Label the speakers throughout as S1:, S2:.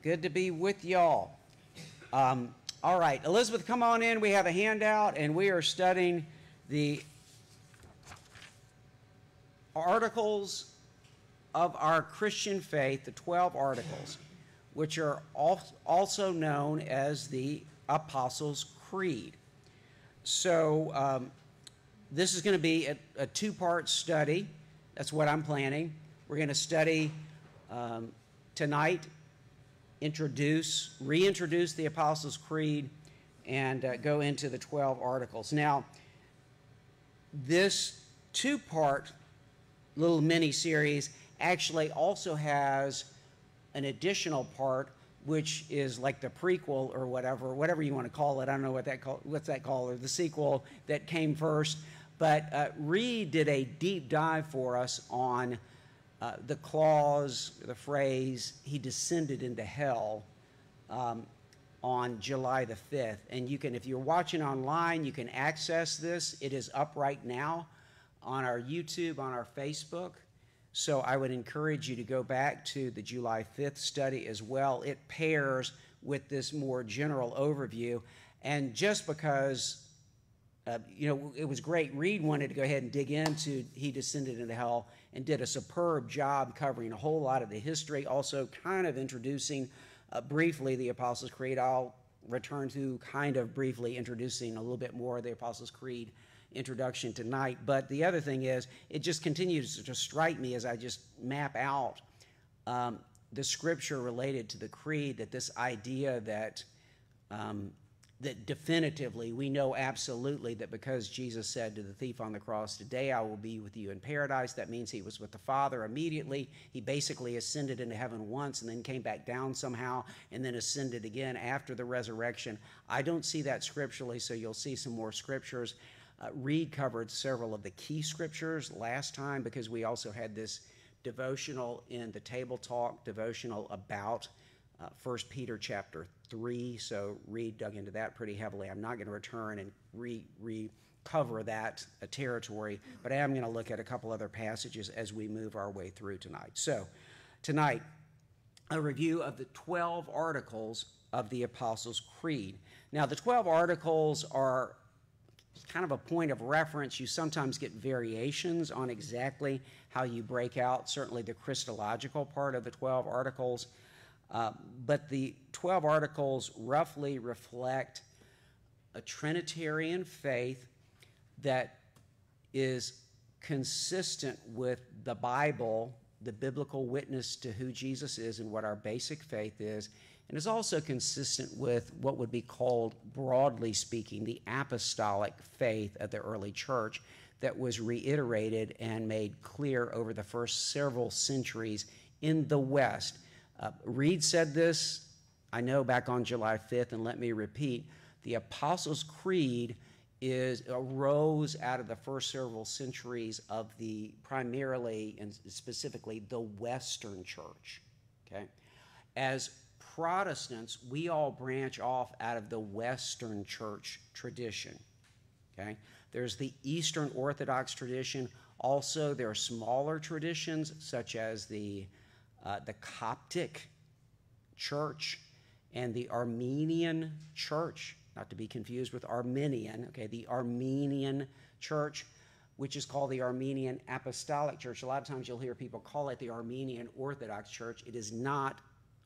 S1: Good to be with y'all. Um, all right, Elizabeth, come on in. We have a handout, and we are studying the articles of our Christian faith, the 12 articles, which are also known as the Apostles' Creed. So, um, this is going to be a, a two part study. That's what I'm planning. We're going to study um, tonight introduce, reintroduce the Apostles' Creed, and uh, go into the 12 articles. Now, this two part little mini series actually also has an additional part which is like the prequel or whatever whatever you want to call it i don't know what that call, what's that called or the sequel that came first but uh, reed did a deep dive for us on uh, the clause, the phrase, he descended into hell um, on July the 5th. And you can, if you're watching online, you can access this. It is up right now on our YouTube, on our Facebook. So I would encourage you to go back to the July 5th study as well. It pairs with this more general overview. And just because uh, you know, it was great. Reed wanted to go ahead and dig into He Descended into Hell and did a superb job covering a whole lot of the history, also kind of introducing uh, briefly the Apostles' Creed. I'll return to kind of briefly introducing a little bit more of the Apostles' Creed introduction tonight. But the other thing is, it just continues to strike me as I just map out um, the scripture related to the creed that this idea that um, that definitively we know absolutely that because Jesus said to the thief on the cross, Today I will be with you in paradise, that means he was with the Father immediately. He basically ascended into heaven once and then came back down somehow and then ascended again after the resurrection. I don't see that scripturally, so you'll see some more scriptures. Uh, Reed covered several of the key scriptures last time because we also had this devotional in the table talk devotional about uh, 1 Peter chapter 3, so Reed dug into that pretty heavily. I'm not going to return and re, recover that uh, territory, but I am going to look at a couple other passages as we move our way through tonight. So, tonight, a review of the 12 articles of the Apostles' Creed. Now, the 12 articles are kind of a point of reference. You sometimes get variations on exactly how you break out, certainly the Christological part of the 12 articles. Uh, but the 12 articles roughly reflect a Trinitarian faith that is consistent with the Bible, the biblical witness to who Jesus is and what our basic faith is, and is also consistent with what would be called, broadly speaking, the apostolic faith of the early church that was reiterated and made clear over the first several centuries in the West uh, Reed said this, I know, back on July 5th, and let me repeat the Apostles' Creed is arose out of the first several centuries of the primarily and specifically the Western Church. Okay, as Protestants, we all branch off out of the Western Church tradition. Okay, there's the Eastern Orthodox tradition. Also, there are smaller traditions such as the uh, the Coptic church and the Armenian church, not to be confused with Arminian, okay, the Armenian church, which is called the Armenian Apostolic Church. A lot of times you'll hear people call it the Armenian Orthodox Church. It is not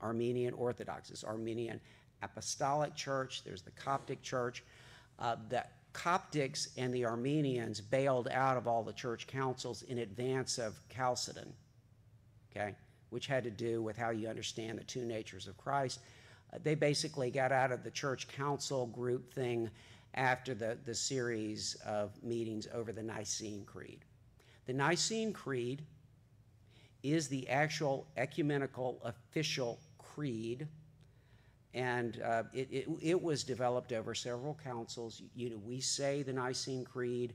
S1: Armenian Orthodox, it's Armenian Apostolic Church. There's the Coptic Church. Uh, the Coptics and the Armenians bailed out of all the church councils in advance of Chalcedon. Okay? Which had to do with how you understand the two natures of Christ. Uh, they basically got out of the church council group thing after the, the series of meetings over the Nicene Creed. The Nicene Creed is the actual ecumenical official creed, and uh, it, it, it, was developed over several councils. You know, we say the Nicene Creed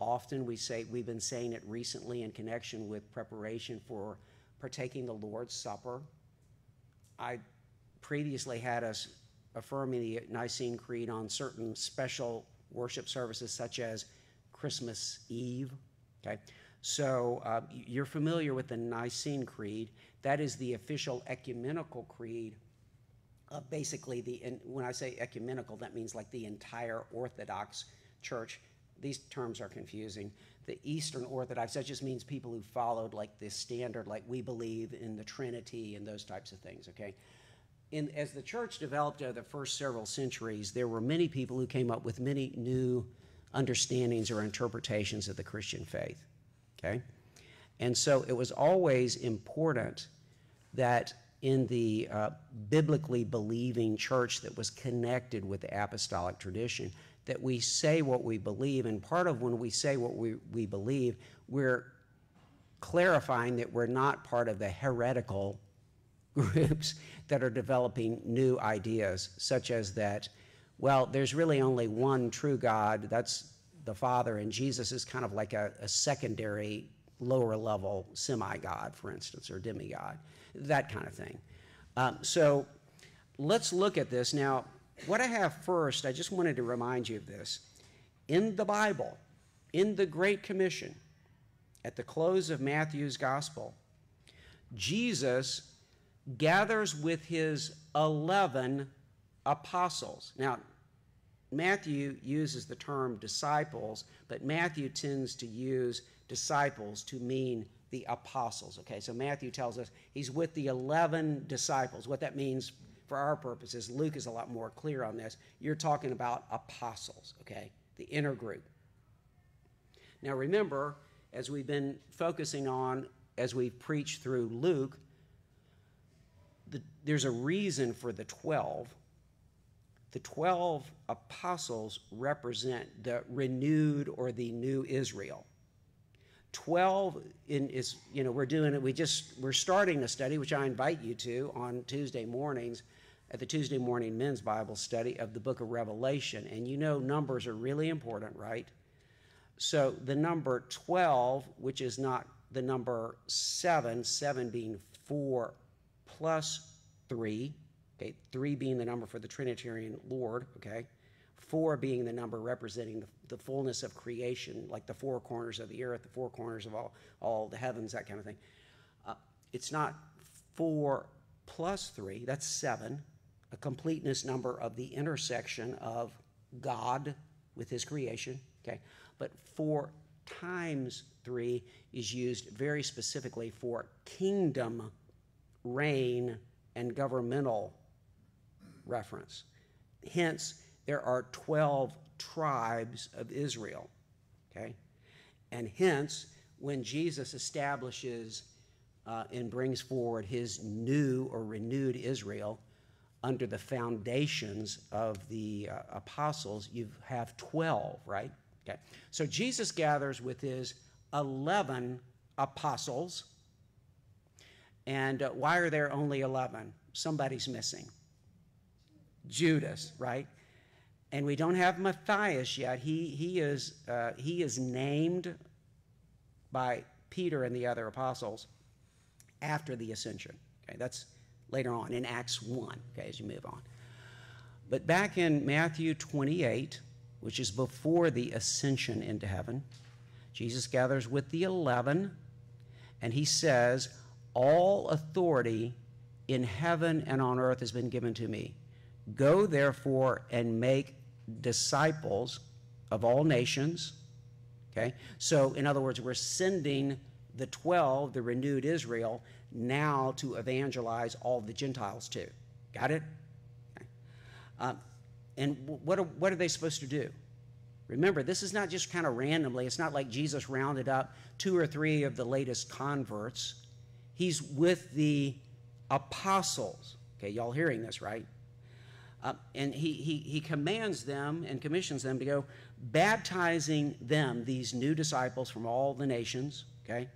S1: often. We say we've been saying it recently in connection with preparation for partaking the Lord's Supper. I previously had us affirming the Nicene Creed on certain special worship services, such as Christmas Eve. Okay, so uh, you're familiar with the Nicene Creed. That is the official ecumenical creed uh, basically the, when I say ecumenical, that means like the entire Orthodox Church. These terms are confusing. The Eastern Orthodox, that just means people who followed like this standard, like we believe in the Trinity and those types of things, okay? In, as the church developed over the first several centuries, there were many people who came up with many new understandings or interpretations of the Christian faith, okay? And so it was always important that in the uh, biblically believing church that was connected with the apostolic tradition that we say what we believe. And part of when we say what we, we believe, we're clarifying that we're not part of the heretical groups that are developing new ideas, such as that, well, there's really only one true God, that's the Father, and Jesus is kind of like a, a secondary, lower level semi God, for instance, or demigod that kind of thing. Um, so let's look at this. Now, what I have first, I just wanted to remind you of this. In the Bible, in the Great Commission, at the close of Matthew's Gospel, Jesus gathers with his 11 apostles. Now, Matthew uses the term disciples, but Matthew tends to use disciples to mean the apostles. Okay, so Matthew tells us he's with the 11 disciples. What that means for our purposes, Luke is a lot more clear on this. You're talking about apostles, okay, the inner group. Now remember, as we've been focusing on, as we've preached through Luke, the, there's a reason for the 12. The 12 apostles represent the renewed or the new Israel. 12 in, is, you know, we're doing it, we just, we're starting a study, which I invite you to on Tuesday mornings at the Tuesday morning men's Bible study of the book of Revelation. And you know, numbers are really important, right? So the number 12, which is not the number 7, 7 being 4 plus 3, okay, 3 being the number for the Trinitarian Lord, okay? four being the number representing the, the, fullness of creation, like the four corners of the earth, the four corners of all, all the heavens, that kind of thing. Uh, it's not four plus three, that's seven, a completeness number of the intersection of God with his creation, okay? But four times three is used very specifically for kingdom, reign, and governmental reference. Hence, there are 12 tribes of Israel. Okay? And hence, when Jesus establishes uh, and brings forward his new or renewed Israel under the foundations of the uh, apostles, you have 12, right? Okay. So Jesus gathers with his 11 apostles. And uh, why are there only 11? Somebody's missing. Judas, right? and we don't have Matthias yet. He, he, is, uh, he is named by Peter and the other apostles after the ascension. Okay, that's later on in Acts 1, okay, as you move on. But back in Matthew 28, which is before the ascension into heaven, Jesus gathers with the 11 and he says, All authority in heaven and on earth has been given to me. Go therefore and make disciples of all nations. Okay? So, in other words, we're sending the 12, the renewed Israel, now to evangelize all the Gentiles too. Got it? Okay. Uh, and what are, what are they supposed to do? Remember, this is not just kind of randomly. It's not like Jesus rounded up two or three of the latest converts. He's with the apostles. Okay, y'all hearing this, right? Uh, and he, he, he commands them and commissions them to go baptizing them, these new disciples from all the nations, okay?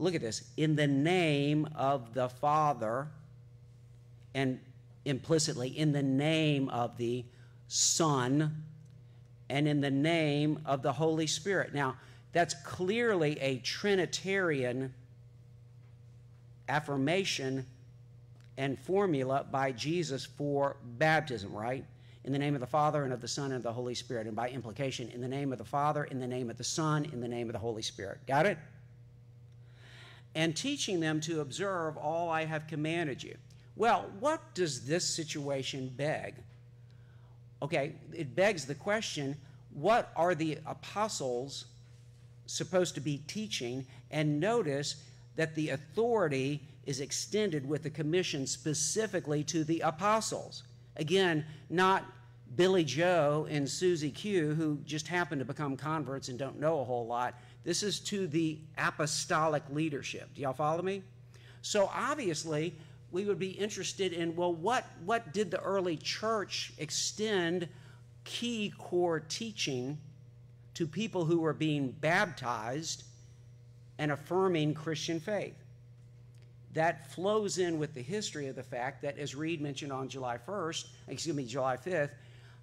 S1: Look at this. In the name of the Father, and implicitly in the name of the Son, and in the name of the Holy Spirit. Now, that's clearly a Trinitarian affirmation and formula by Jesus for baptism, right? In the name of the Father and of the Son and of the Holy Spirit. And by implication, in the name of the Father, in the name of the Son, in the name of the Holy Spirit. Got it? And teaching them to observe all I have commanded you. Well, what does this situation beg? Okay, it begs the question what are the apostles supposed to be teaching? And notice that the authority is extended with the commission specifically to the apostles. Again, not Billy Joe and Susie Q, who just happen to become converts and don't know a whole lot. This is to the apostolic leadership. Do y'all follow me? So obviously, we would be interested in well, what, what did the early church extend key core teaching to people who were being baptized and affirming Christian faith? That flows in with the history of the fact that, as Reed mentioned on July 1st, excuse me, July 5th,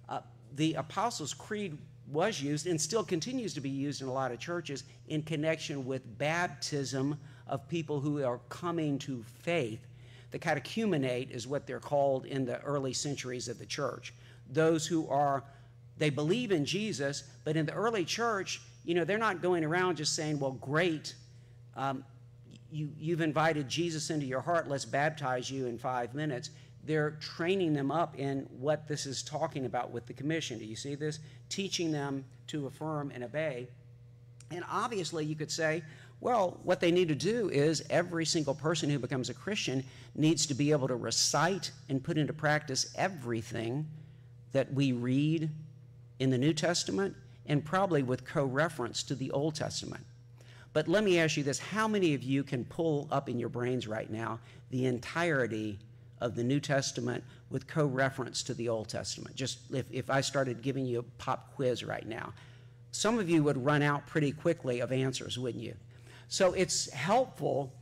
S1: uh, the Apostles' Creed was used and still continues to be used in a lot of churches in connection with baptism of people who are coming to faith. The catechumenate is what they're called in the early centuries of the church. Those who are, they believe in Jesus, but in the early church, you know, they're not going around just saying, well, great, um, you, you've invited Jesus into your heart, let's baptize you in five minutes they're training them up in what this is talking about with the commission. Do you see this? Teaching them to affirm and obey. And obviously, you could say, well, what they need to do is every single person who becomes a Christian needs to be able to recite and put into practice everything that we read in the New Testament and probably with co reference to the Old Testament. But let me ask you this how many of you can pull up in your brains right now the entirety of the New Testament with co reference to the Old Testament. Just if, if I started giving you a pop quiz right now, some of you would run out pretty quickly of answers, wouldn't you? So it's helpful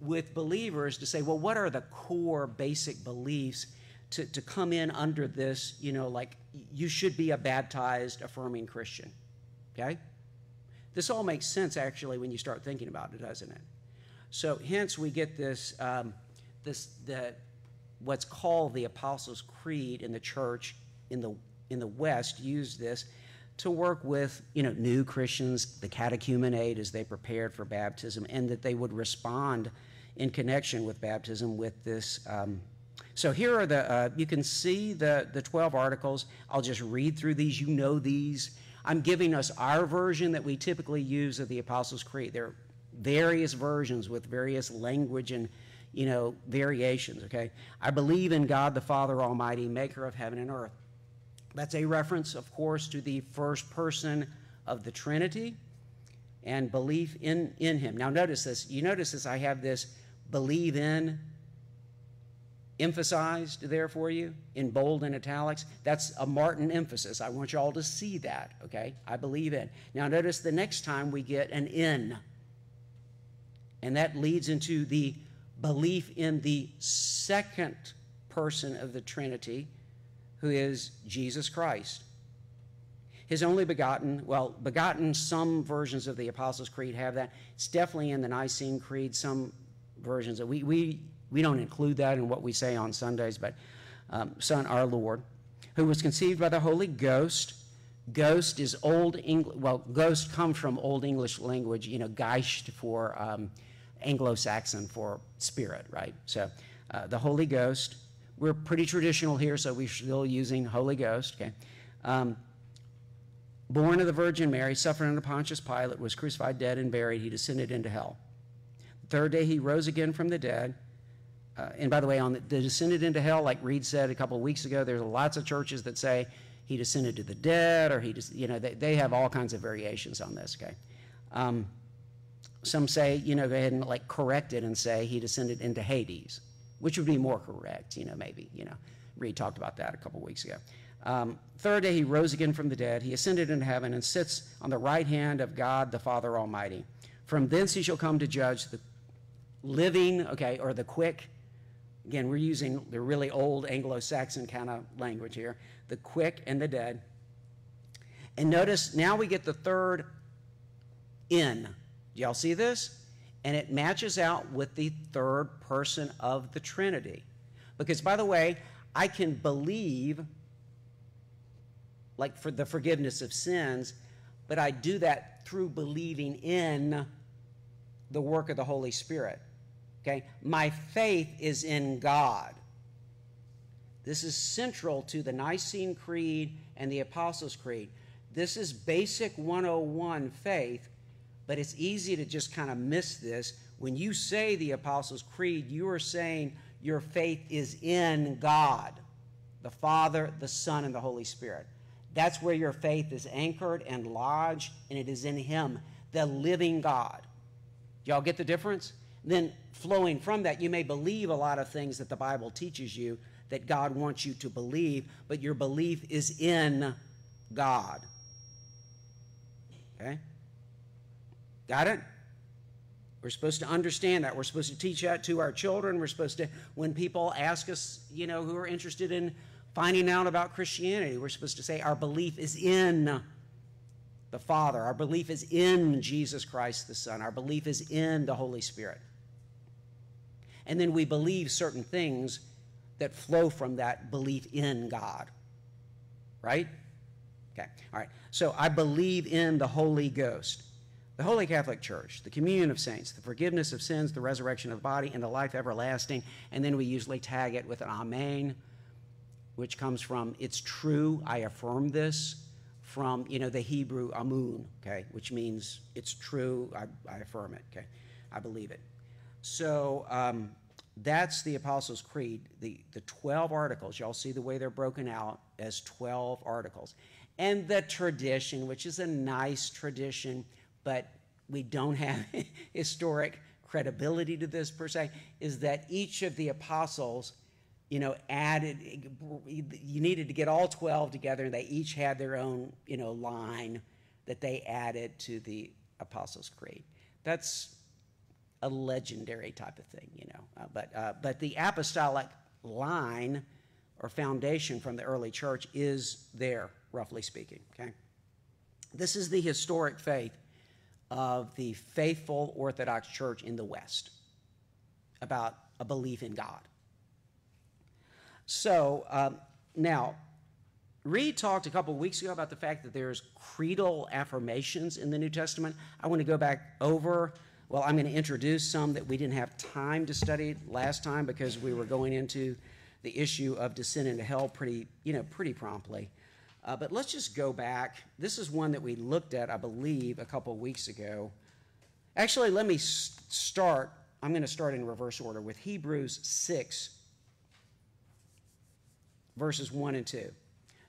S1: with believers to say, well, what are the core basic beliefs to, to come in under this, you know, like you should be a baptized, affirming Christian? Okay? This all makes sense actually when you start thinking about it, doesn't it? So hence we get this, um, this the what's called the Apostles' Creed in the church in the, in the West used this to work with you know, new Christians, the catechumenate as they prepared for baptism, and that they would respond in connection with baptism with this. Um, so here are the, uh, you can see the, the 12 articles. I'll just read through these. You know these. I'm giving us our version that we typically use of the Apostles' Creed. There are various versions with various language and you know, variations, okay? I believe in God the Father Almighty, maker of heaven and earth. That's a reference, of course, to the first person of the Trinity and belief in, in him. Now, notice this. You notice this, I have this believe in emphasized there for you in bold and italics. That's a Martin emphasis. I want you all to see that, okay? I believe in. Now, notice the next time we get an in, and that leads into the belief in the second person of the Trinity, who is Jesus Christ. His only begotten, well, begotten, some versions of the Apostles' Creed have that. It's definitely in the Nicene Creed, some versions. Of, we, we, we don't include that in what we say on Sundays, but um, Son, our Lord, who was conceived by the Holy Ghost. Ghost is Old English, well, ghost comes from Old English language, you know, Geist for. Um, Anglo-Saxon for spirit, right? So uh, the Holy Ghost. We're pretty traditional here, so we're still using Holy Ghost. Okay. Um, born of the Virgin Mary, suffered under Pontius Pilate, was crucified, dead, and buried. He descended into hell. The third day, he rose again from the dead. Uh, and by the way, on the, the, descended into hell, like Reed said a couple of weeks ago, there's lots of churches that say he descended to the dead, or he just, you know, they, they have all kinds of variations on this. Okay. Um, some say, you know, go ahead and like correct it and say he descended into Hades, which would be more correct, you know, maybe, you know. Reed talked about that a couple weeks ago. Um, third day, he rose again from the dead. He ascended into heaven and sits on the right hand of God the Father Almighty. From thence he shall come to judge the living, okay, or the quick. Again, we're using the really old Anglo Saxon kind of language here the quick and the dead. And notice now we get the third in y'all see this? And it matches out with the third person of the Trinity. Because, by the way, I can believe, like for the forgiveness of sins, but I do that through believing in the work of the Holy Spirit. Okay? My faith is in God. This is central to the Nicene Creed and the Apostles' Creed. This is basic 101 faith, but it's easy to just kind of miss this. When you say the Apostles' Creed, you are saying your faith is in God, the Father, the Son, and the Holy Spirit. That's where your faith is anchored and lodged, and it is in Him, the living God. Y'all get the difference? Then, flowing from that, you may believe a lot of things that the Bible teaches you that God wants you to believe, but your belief is in God. Okay? Got it? We're supposed to understand that. We're supposed to teach that to our children. We're supposed to, when people ask us, you know, who are interested in finding out about Christianity, we're supposed to say our belief is in the Father. Our belief is in Jesus Christ the Son. Our belief is in the Holy Spirit. And then we believe certain things that flow from that belief in God. Right? Okay. All right. So I believe in the Holy Ghost, the Holy Catholic Church, the communion of saints, the forgiveness of sins, the resurrection of the body, and the life everlasting. And then we usually tag it with an Amen, which comes from it's true, I affirm this, from you know the Hebrew amun, okay, which means it's true, I, I affirm it, okay, I believe it. So um, that's the Apostles' Creed, the, the 12 articles. Y'all see the way they're broken out as 12 articles. And the tradition, which is a nice tradition, but we don't have historic credibility to this per se, is that each of the apostles, you know, added, you needed to get all 12 together, and they each had their own, you know, line that they added to the Apostles' Creed. That's a legendary type of thing, you know. Uh, but, uh, but the apostolic line or foundation from the early church is there, roughly speaking, okay? This is the historic faith of the faithful Orthodox Church in the West about a belief in God. So um, now, Reed talked a couple weeks ago about the fact that there's creedal affirmations in the New Testament. I want to go back over well, I'm going to introduce some that we didn't have time to study last time because we were going into the issue of descent into hell pretty, you know, pretty promptly. Uh, but let's just go back. This is one that we looked at, I believe, a couple weeks ago. Actually, let me start. I'm going to start in reverse order with Hebrews 6, verses 1 and 2.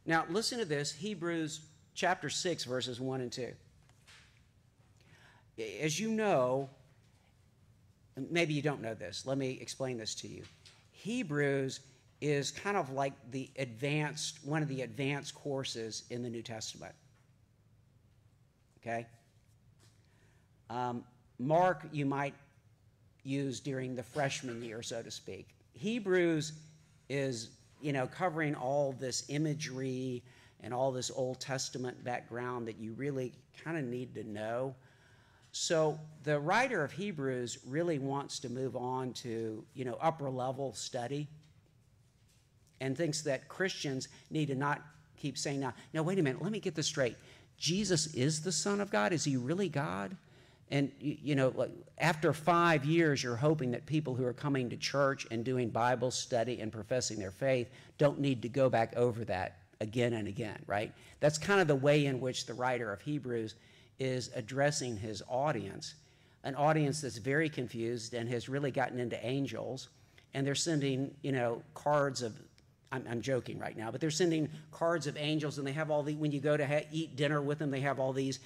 S1: Now, listen to this Hebrews chapter 6, verses 1 and 2 as you know, maybe you don't know this, let me explain this to you. Hebrews is kind of like the advanced, one of the advanced courses in the New Testament. Okay? Um, Mark, you might use during the freshman year, so to speak. Hebrews is, you know, covering all this imagery and all this Old Testament background that you really kind of need to know so the writer of Hebrews really wants to move on to, you know, upper level study and thinks that Christians need to not keep saying, now, now wait a minute, let me get this straight. Jesus is the Son of God? Is he really God? And, you know, after five years, you're hoping that people who are coming to church and doing Bible study and professing their faith don't need to go back over that again and again, right? That's kind of the way in which the writer of Hebrews is addressing his audience, an audience that's very confused and has really gotten into angels, and they're sending, you know, cards of I'm, I'm, joking right now, but they're sending cards of angels, and they have all the, when you go to ha- eat dinner with them, they have all these,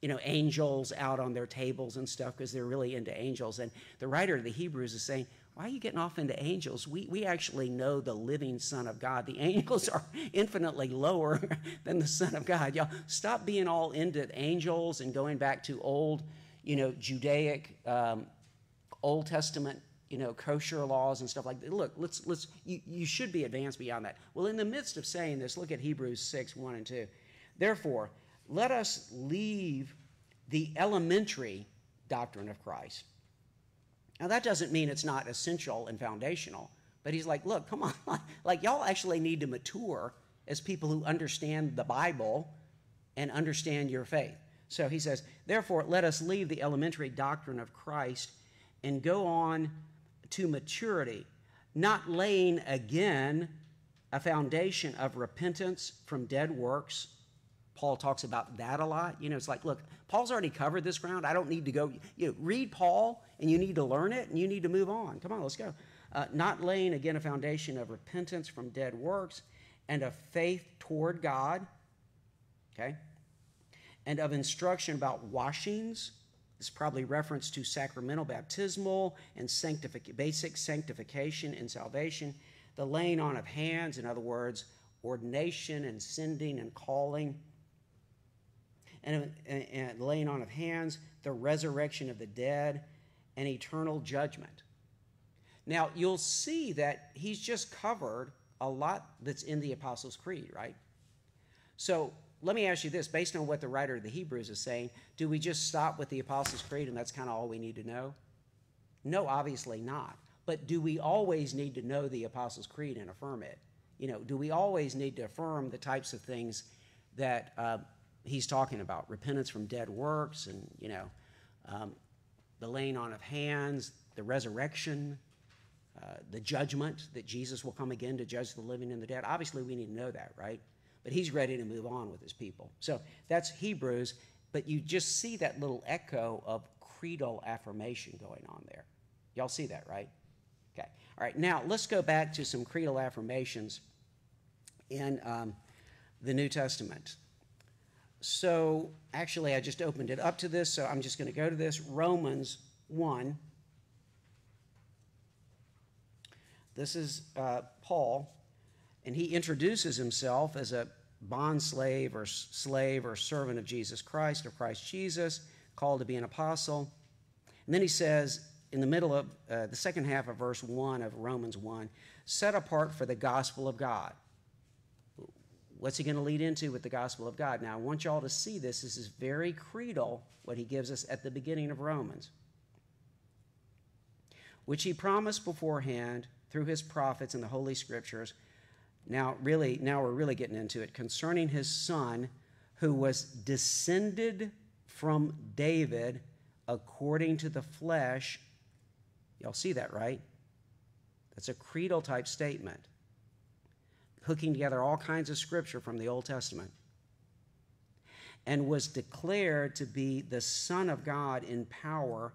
S1: you know, angels out on their tables and stuff because they're really into angels. And the writer of the Hebrews is saying, why are you getting off into angels? We, we actually know the living Son of God. The angels are infinitely lower than the Son of God. Y'all stop being all into angels and going back to old, you know, Judaic, um, Old Testament, you know, kosher laws and stuff like that. Look, let's, let's, you, you should be advanced beyond that. Well, in the midst of saying this, look at Hebrews 6, 1 and 2. Therefore, let us leave the elementary doctrine of Christ now, that doesn't mean it's not essential and foundational, but he's like, look, come on. like, y'all actually need to mature as people who understand the Bible and understand your faith. So he says, therefore, let us leave the elementary doctrine of Christ and go on to maturity, not laying again a foundation of repentance from dead works. Paul talks about that a lot. You know, it's like, look, Paul's already covered this ground. I don't need to go. You know, read Paul, and you need to learn it, and you need to move on. Come on, let's go. Uh, not laying, again, a foundation of repentance from dead works and of faith toward God, okay? And of instruction about washings. Is probably reference to sacramental baptismal and sanctific- basic sanctification and salvation. The laying on of hands, in other words, ordination and sending and calling. And, and, and laying on of hands, the resurrection of the dead, and eternal judgment. Now, you'll see that he's just covered a lot that's in the Apostles' Creed, right? So let me ask you this based on what the writer of the Hebrews is saying, do we just stop with the Apostles' Creed and that's kind of all we need to know? No, obviously not. But do we always need to know the Apostles' Creed and affirm it? You know, do we always need to affirm the types of things that uh, he's talking about? Repentance from dead works and, you know, um, the laying on of hands, the resurrection, uh, the judgment that Jesus will come again to judge the living and the dead. Obviously, we need to know that, right? But he's ready to move on with his people. So that's Hebrews, but you just see that little echo of creedal affirmation going on there. Y'all see that, right? Okay. All right, now let's go back to some creedal affirmations in um, the New Testament. So actually, I just opened it up to this, so I'm just going to go to this Romans 1. This is uh, Paul, and he introduces himself as a bond slave or slave or servant of Jesus Christ, of Christ Jesus, called to be an apostle. And then he says, in the middle of uh, the second half of verse 1 of Romans 1, set apart for the gospel of God. What's he going to lead into with the gospel of God? Now, I want y'all to see this. This is very creedal, what he gives us at the beginning of Romans, which he promised beforehand through his prophets and the Holy Scriptures. Now, really, now we're really getting into it concerning his son, who was descended from David according to the flesh. Y'all see that, right? That's a creedal type statement, hooking together all kinds of scripture from the Old Testament. And was declared to be the Son of God in power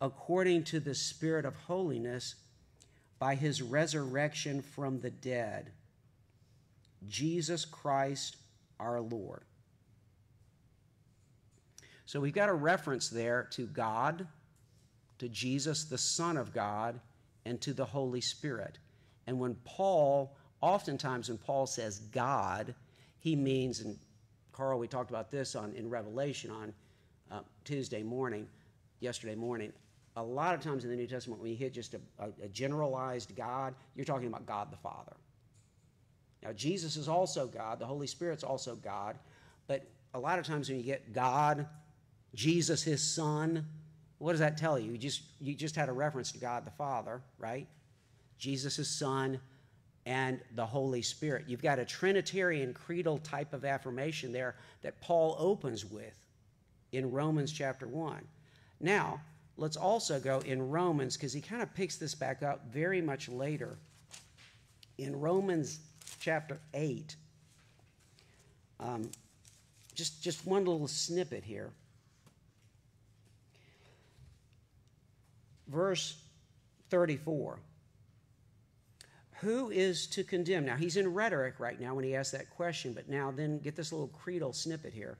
S1: according to the Spirit of holiness by his resurrection from the dead, Jesus Christ our Lord. So we've got a reference there to God, to Jesus, the Son of God, and to the Holy Spirit. And when Paul, oftentimes when Paul says God, he means, and Carl, we talked about this on in Revelation on uh, Tuesday morning, yesterday morning a lot of times in the New Testament, when you hit just a, a, a, generalized God, you're talking about God the Father. Now, Jesus is also God, the Holy Spirit's also God, but a lot of times when you get God, Jesus, his Son, what does that tell you? You just, you just had a reference to God the Father, right? Jesus, his Son, and the Holy Spirit. You've got a Trinitarian creedal type of affirmation there that Paul opens with in Romans chapter 1. Now, let's also go in Romans, because he kind of picks this back up very much later. In Romans chapter 8, um, just, just one little snippet here. Verse 34. Who is to condemn? Now, he's in rhetoric right now when he asks that question, but now then get this little creedal snippet here.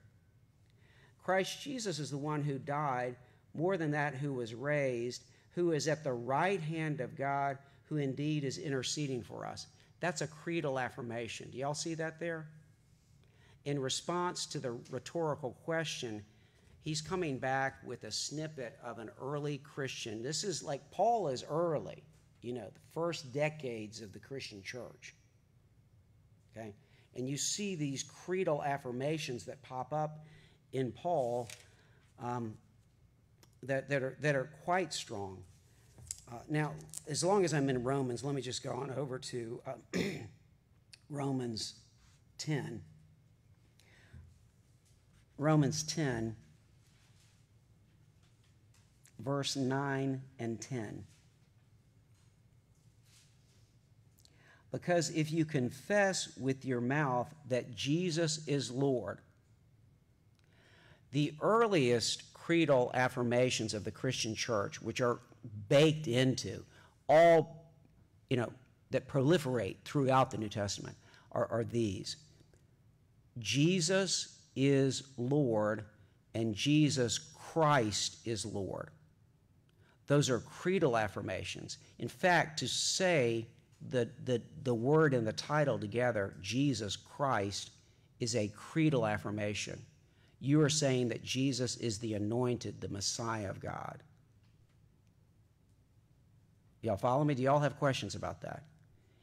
S1: Christ Jesus is the one who died more than that, who was raised, who is at the right hand of God, who indeed is interceding for us. That's a creedal affirmation. Do y'all see that there? In response to the rhetorical question, he's coming back with a snippet of an early Christian. This is like Paul is early, you know, the first decades of the Christian church. Okay? And you see these creedal affirmations that pop up in Paul. Um, that, that, are, that are quite strong. Uh, now, as long as I'm in Romans, let me just go on over to uh, Romans 10. Romans 10, verse 9 and 10. Because if you confess with your mouth that Jesus is Lord, the earliest creedal affirmations of the Christian church, which are baked into all, you know, that proliferate throughout the New Testament, are, are these Jesus is Lord and Jesus Christ is Lord. Those are creedal affirmations. In fact, to say the, the, the word and the title together, Jesus Christ, is a creedal affirmation. You are saying that Jesus is the anointed, the Messiah of God. Y'all follow me? Do y'all have questions about that?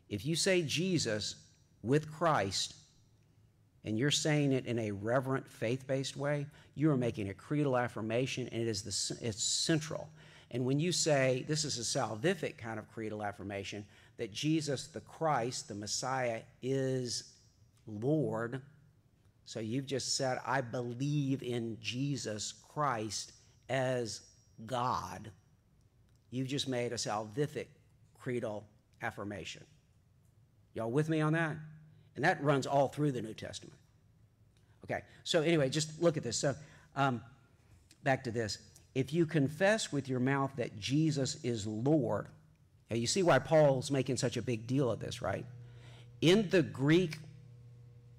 S1: If you say Jesus with Christ, and you're saying it in a reverent, faith-based way, you are making a creedal affirmation, and it is the, it's central. And when you say this is a salvific kind of creedal affirmation, that Jesus the Christ, the Messiah, is Lord, so you've just said, I believe in Jesus Christ as God. You've just made a salvific creedal affirmation. Y'all with me on that? And that runs all through the New Testament. Okay, so anyway, just look at this. So um, back to this. If you confess with your mouth that Jesus is Lord, now you see why Paul's making such a big deal of this, right? In the Greek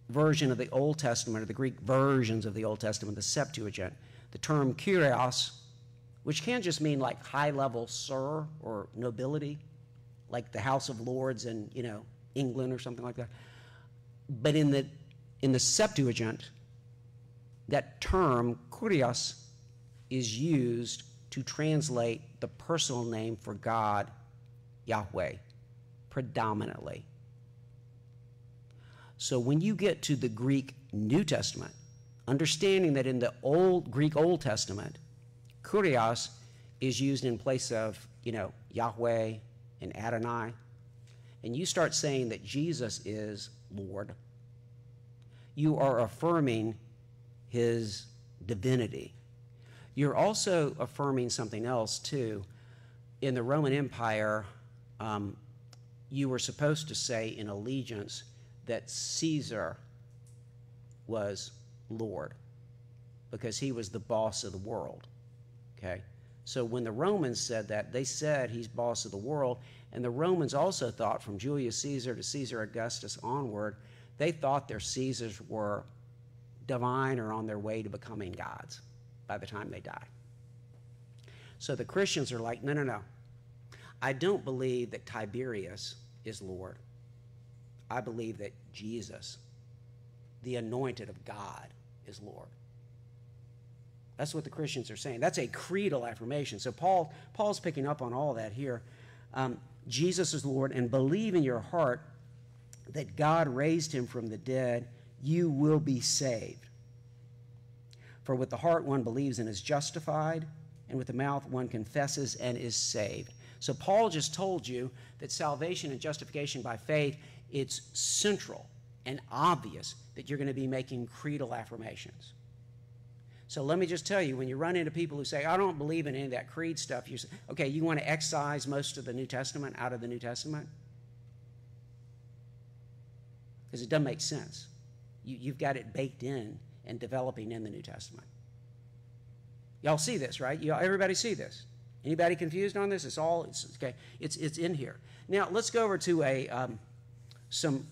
S1: version of the Old Testament, or the Greek versions of the Old Testament, the Septuagint, the term kurios, which can just mean like high level sir or nobility, like the House of Lords in, you know, England or something like that. But in the, in the Septuagint, that term, kurios, is used to translate the personal name for God, Yahweh, predominantly. So when you get to the Greek New Testament, understanding that in the old Greek Old Testament, kurios is used in place of, you know, Yahweh and Adonai, and you start saying that Jesus is Lord, you are affirming his divinity. You're also affirming something else, too. In the Roman Empire, um, you were supposed to say in allegiance that Caesar was Lord because he was the boss of the world. Okay? So when the Romans said that, they said he's boss of the world. And the Romans also thought from Julius Caesar to Caesar Augustus onward, they thought their Caesars were divine or on their way to becoming gods by the time they die. So the Christians are like, no, no, no. I don't believe that Tiberius is Lord. I believe that Jesus, the anointed of God, is Lord. That's what the Christians are saying. That's a creedal affirmation. So Paul, Paul's picking up on all that here. Um, Jesus is Lord, and believe in your heart that God raised him from the dead, you will be saved. For with the heart one believes and is justified, and with the mouth one confesses and is saved. So Paul just told you that salvation and justification by faith it's central and obvious that you're going to be making creedal affirmations. So let me just tell you, when you run into people who say, I don't believe in any of that creed stuff, you say, okay, you want to excise most of the New Testament out of the New Testament? Because it doesn't make sense. You, have got it baked in and developing in the New Testament. Y'all see this, right? Y'all, everybody see this? Anybody confused on this? It's all, it's, okay, it's, it's in here. Now, let's go over to a, um, some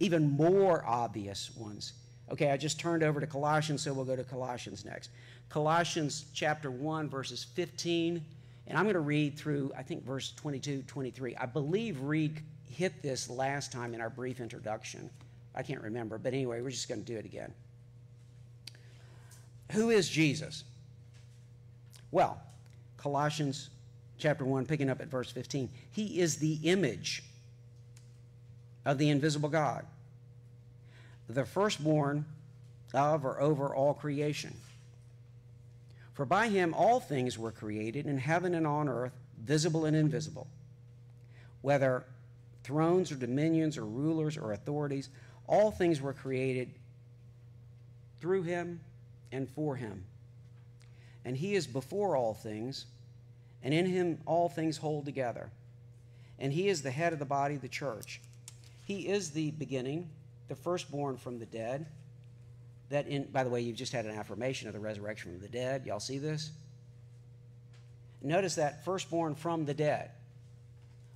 S1: even more obvious ones. Okay, I just turned over to Colossians, so we'll go to Colossians next. Colossians chapter 1, verses 15, and I'm going to read through, I think, verse 22, 23. I believe Reed hit this last time in our brief introduction. I can't remember, but anyway, we're just going to do it again. Who is Jesus? Well, Colossians chapter 1, picking up at verse 15. He is the image of the invisible God, the firstborn of or over all creation. For by him all things were created in heaven and on earth, visible and invisible, whether thrones or dominions or rulers or authorities, all things were created through him and for him. And he is before all things, and in him all things hold together. And he is the head of the body, of the church He is the beginning, the firstborn from the dead. That in, by the way, you've just had an affirmation of the resurrection from the dead. Y'all see this? Notice that firstborn from the dead.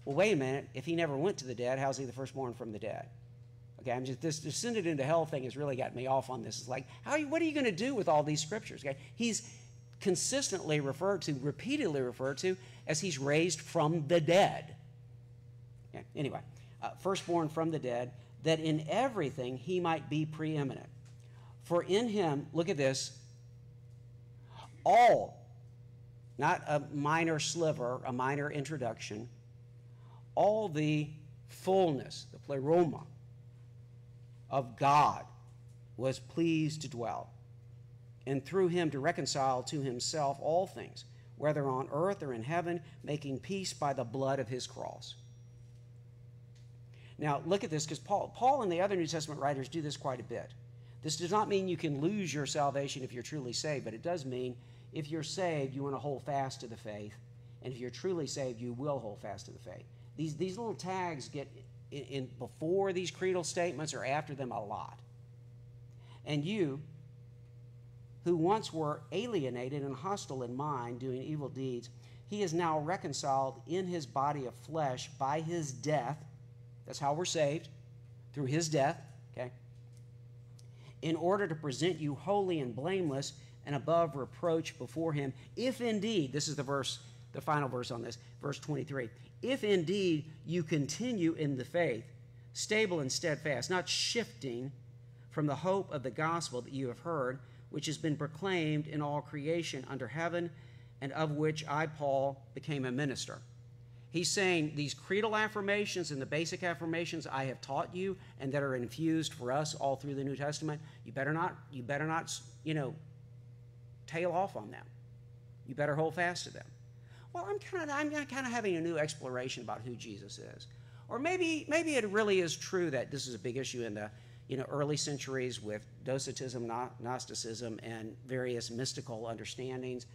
S1: Well, wait a minute. If he never went to the dead, how's he the firstborn from the dead? Okay, I'm just this descended into hell thing has really got me off on this. It's like, how? What are you going to do with all these scriptures? Okay, he's consistently referred to, repeatedly referred to as he's raised from the dead. Okay, anyway, uh, firstborn from the dead, that in everything he might be preeminent. For in him, look at this, all, not a minor sliver, a minor introduction, all the fullness, the pleroma of God was pleased to dwell, and through him to reconcile to himself all things, whether on earth or in heaven, making peace by the blood of his cross. Now, look at this because Paul, Paul and the other New Testament writers do this quite a bit. This does not mean you can lose your salvation if you're truly saved, but it does mean if you're saved, you want to hold fast to the faith. And if you're truly saved, you will hold fast to the faith. These, these little tags get in, in before these creedal statements or after them a lot. And you, who once were alienated and hostile in mind, doing evil deeds, he is now reconciled in his body of flesh by his death. That's how we're saved, through his death, okay? In order to present you holy and blameless and above reproach before him, if indeed, this is the verse, the final verse on this, verse 23, if indeed you continue in the faith, stable and steadfast, not shifting from the hope of the gospel that you have heard, which has been proclaimed in all creation under heaven, and of which I, Paul, became a minister. He's saying these creedal affirmations and the basic affirmations I have taught you and that are infused for us all through the New Testament, you better not, you better not, you know, tail off on them. You better hold fast to them well, I'm kind of I'm kind of having a new exploration about who Jesus is, or maybe maybe it really is true that this is a big issue in the you know early centuries with Docetism, Gnosticism, and various mystical understandings.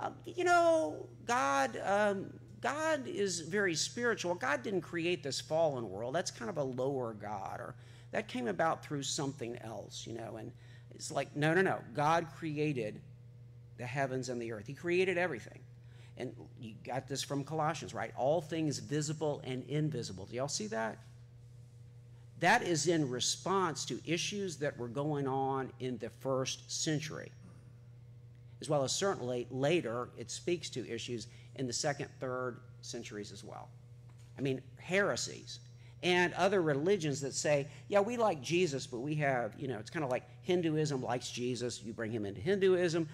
S1: Um, you know, God. Um, God is very spiritual. God didn't create this fallen world. That's kind of a lower God, or that came about through something else, you know. And it's like, no, no, no. God created the heavens and the earth. He created everything. And you got this from Colossians, right? All things visible and invisible. Do y'all see that? That is in response to issues that were going on in the first century, as well as certainly later it speaks to issues in the second, third centuries as well. I mean, heresies and other religions that say, yeah, we like Jesus, but we have, you know, it's kind of like Hinduism likes Jesus. You bring him into Hinduism.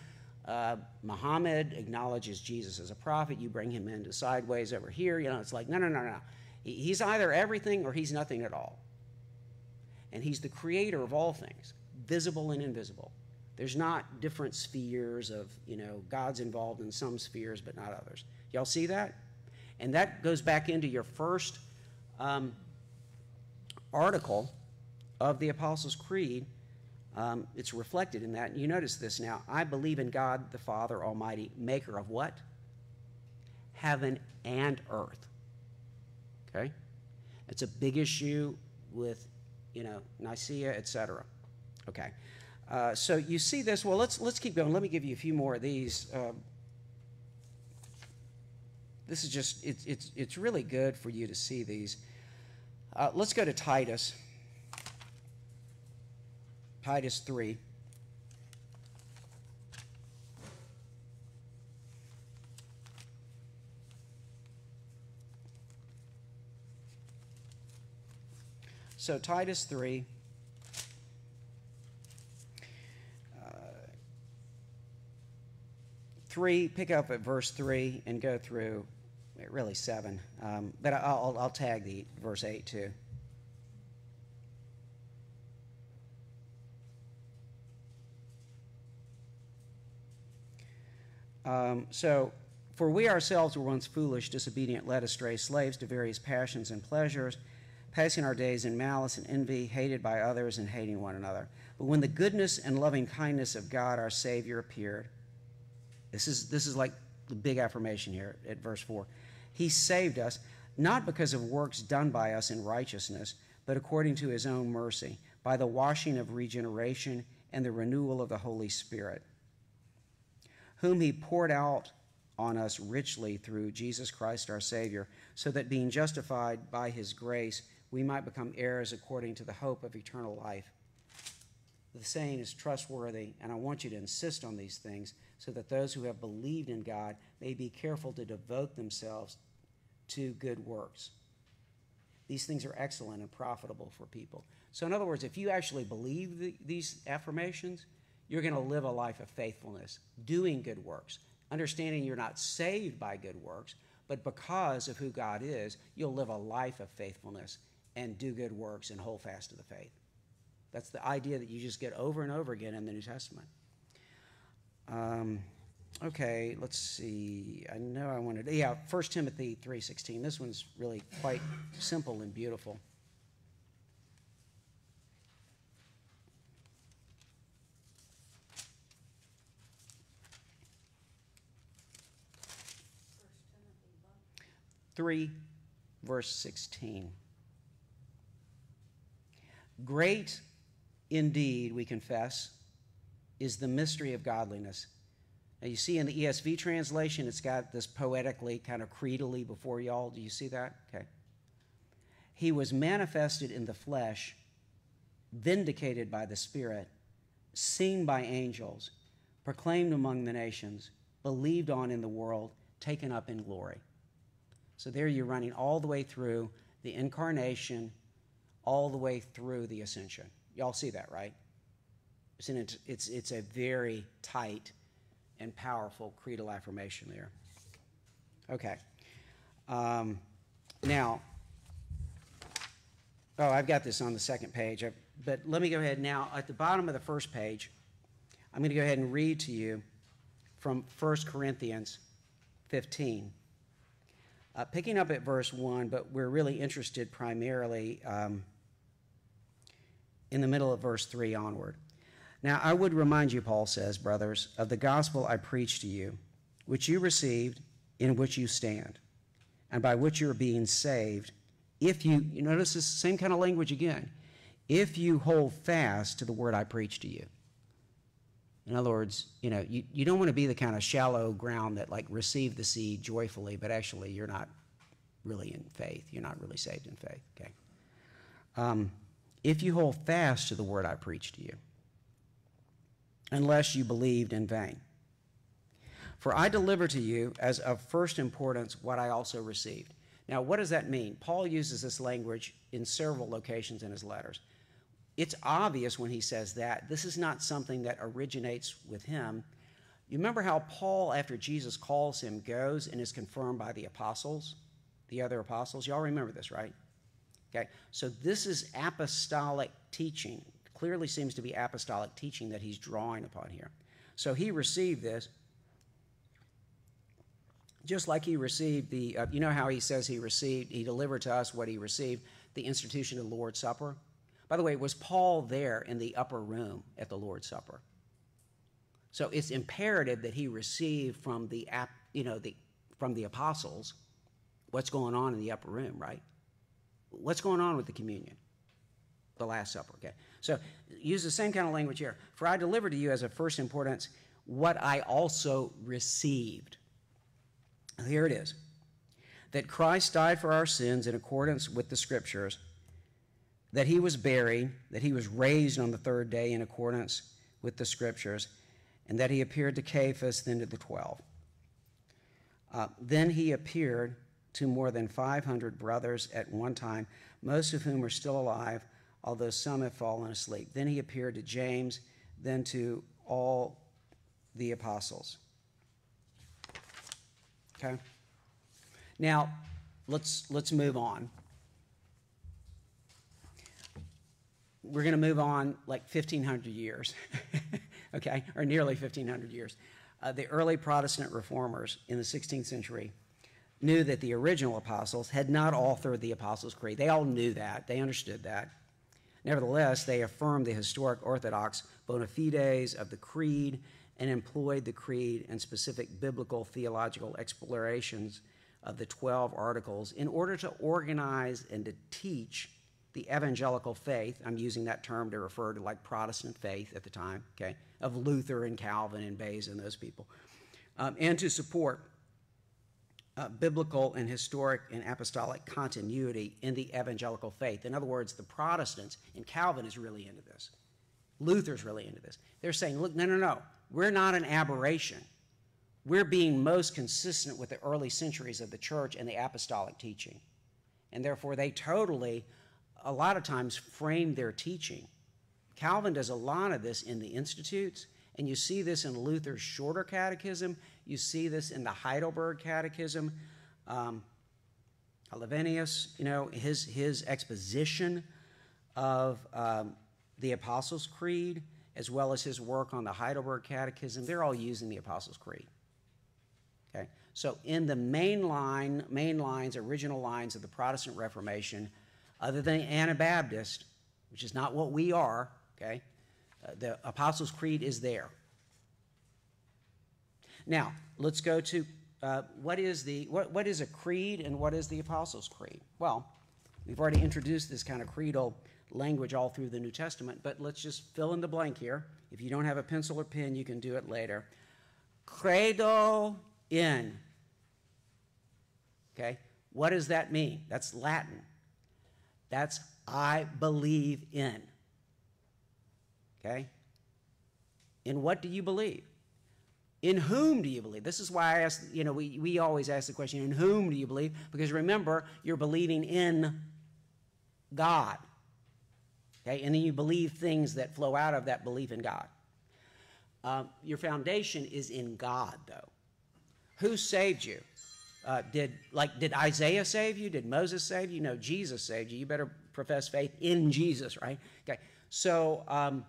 S1: Uh, Muhammad acknowledges Jesus as a prophet. You bring him into sideways over here. You know, it's like, no, no, no, no. He's either everything or he's nothing at all. And he's the creator of all things, visible and invisible. There's not different spheres of, you know, God's involved in some spheres but not others. Y'all see that? And that goes back into your first um, article of the Apostles' Creed um, it's reflected in that. And you notice this now. I believe in God the Father Almighty, maker of what? Heaven and earth. Okay? It's a big issue with, you know, Nicaea, etc. Okay. Uh, so you see this. Well, let's let's keep going. Let me give you a few more of these. Uh, this is just it's it's it's really good for you to see these. Uh, let's go to Titus. Titus 3. So, Titus 3. 3, pick up at verse 3 and go through, really 7. Um, but I'll, I'll tag the verse 8 too. Um, so, for we ourselves were once foolish, disobedient, led astray, slaves to various passions and pleasures, passing our days in malice and envy, hated by others and hating one another. But when the goodness and loving kindness of God our Savior appeared, this is, this is like the big affirmation here at verse 4. He saved us, not because of works done by us in righteousness, but according to his own mercy, by the washing of regeneration and the renewal of the Holy Spirit, whom he poured out on us richly through Jesus Christ our Savior, so that being justified by his grace, we might become heirs according to the hope of eternal life. The saying is trustworthy, and I want you to insist on these things so that those who have believed in God may be careful to devote themselves to good works. These things are excellent and profitable for people. So, in other words, if you actually believe the, these affirmations, you're going to live a life of faithfulness, doing good works, understanding you're not saved by good works, but because of who God is, you'll live a life of faithfulness and do good works and hold fast to the faith. That's the idea that you just get over and over again in the New Testament. Um, okay, let's see. I know I wanted, yeah, 1 Timothy 3.16. This one's really quite simple and beautiful. Three, verse sixteen. Great indeed, we confess, is the mystery of godliness. Now, you see in the ESV translation, it's got this poetically, kind of creedally before y'all. Do you see that? Okay. He was manifested in the flesh, vindicated by the Spirit, seen by angels, proclaimed among the nations, believed on in the world, taken up in glory. So there you're running all the way through the incarnation, all the way through the ascension. Y'all see that, right? It's, it's, it's a very tight and powerful creedal affirmation there. Okay. Um, now, oh, I've got this on the second page, but let me go ahead now. At the bottom of the first page, I'm going to go ahead and read to you from 1 Corinthians 15. Uh, picking up at verse 1, but we're really interested primarily um, in the middle of verse 3 onward. Now, I would remind you, Paul says, brothers, of the gospel I preached to you, which you received, in which you stand, and by which you are being saved, if you, you notice this same kind of language again, if you hold fast to the word I preached to you. In other words, you know, you, you don't want to be the kind of shallow ground that like receive the seed joyfully, but actually you're not really in faith. You're not really saved in faith. Okay. Um, if you hold fast to the word I preached to you, unless you believed in vain. For I deliver to you as of first importance what I also received. Now, what does that mean? Paul uses this language in several locations in his letters. It's obvious when he says that. This is not something that originates with him. You remember how Paul, after Jesus calls him, goes and is confirmed by the apostles, the other apostles? Y'all remember this, right? Okay, so this is apostolic teaching. Clearly seems to be apostolic teaching that he's drawing upon here. So he received this just like he received the, uh, you know how he says he received, he delivered to us what he received, the institution of the Lord's Supper. By the way, was Paul there in the upper room at the Lord's Supper? So it's imperative that he receive from the, you know, the, from the apostles what's going on in the upper room, right? What's going on with the communion? The Last Supper, okay? So use the same kind of language here. For I delivered to you as of first importance what I also received. Here it is that Christ died for our sins in accordance with the Scriptures, that he was buried, that he was raised on the third day in accordance with the Scriptures, and that he appeared to Cephas, then to the twelve. Uh, then he appeared to more than 500 brothers at one time, most of whom are still alive, although some have fallen asleep. Then he appeared to James, then to all the apostles. Okay? Now, let's let's move on. We're going to move on like 1500 years. okay? Or nearly 1500 years. Uh, the early Protestant reformers in the 16th century knew that the original apostles had not authored the Apostles' Creed. They all knew that, they understood that. Nevertheless, they affirmed the historic orthodox bona fides of the creed and employed the creed and specific biblical theological explorations of the 12 articles in order to organize and to teach the evangelical faith, I'm using that term to refer to like Protestant faith at the time, okay, of Luther and Calvin and Beza and those people, um, and to support uh, biblical and historic and apostolic continuity in the evangelical faith. In other words, the Protestants, and Calvin is really into this, Luther's really into this. They're saying, look, no, no, no, we're not an aberration. We're being most consistent with the early centuries of the church and the apostolic teaching. And therefore, they totally a lot of times frame their teaching. Calvin does a lot of this in the Institutes, and you see this in Luther's shorter catechism. You see this in the Heidelberg Catechism. Um, Olevianus, you know, his, his exposition of um, the Apostles' Creed, as well as his work on the Heidelberg Catechism, they're all using the Apostles' Creed. Okay? So in the main line, main lines, original lines of the Protestant Reformation, other than Anabaptist, which is not what we are, okay? Uh, the Apostles' Creed is there. Now, let's go to uh, what is the what, what is a creed and what is the Apostles' Creed? Well, we've already introduced this kind of creedal language all through the New Testament, but let's just fill in the blank here. If you don't have a pencil or pen, you can do it later. Credo in. Okay, what does that mean? That's Latin. That's I believe in. Okay? In what do you believe? In whom do you believe? This is why I ask, you know, we, we always ask the question, in whom do you believe? Because remember, you're believing in God. Okay? And then you believe things that flow out of that belief in God. Um, your foundation is in God, though. Who saved you? Uh, did like did Isaiah save you? Did Moses save you? No, Jesus saved you. You better profess faith in Jesus, right? Okay. So um,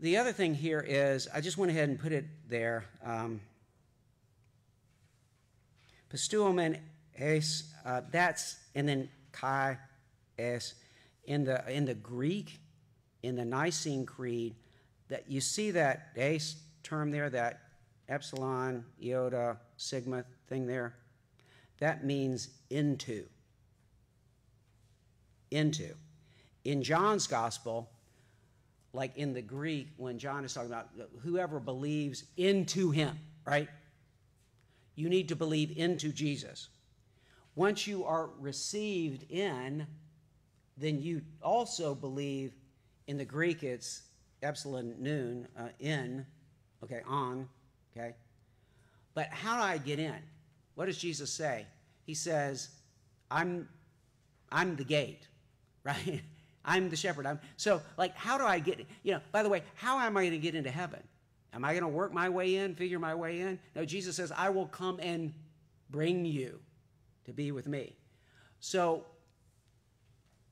S1: the other thing here is I just went ahead and put it there. Um, es, uh, that's and then kai es in the in the Greek in the Nicene Creed that you see that ace term there that epsilon iota sigma thing there? That means into. Into. In John's gospel, like in the Greek, when John is talking about whoever believes into him, right? You need to believe into Jesus. Once you are received in, then you also believe in the Greek, it's epsilon nu, uh, in, okay, on, okay? But how do I get in? What does Jesus say? He says, I'm, I'm the gate, right? I'm the shepherd. I'm, so, like, how do I get, you know, by the way, how am I going to get into heaven? Am I going to work my way in, figure my way in? No, Jesus says, I will come and bring you to be with me. So,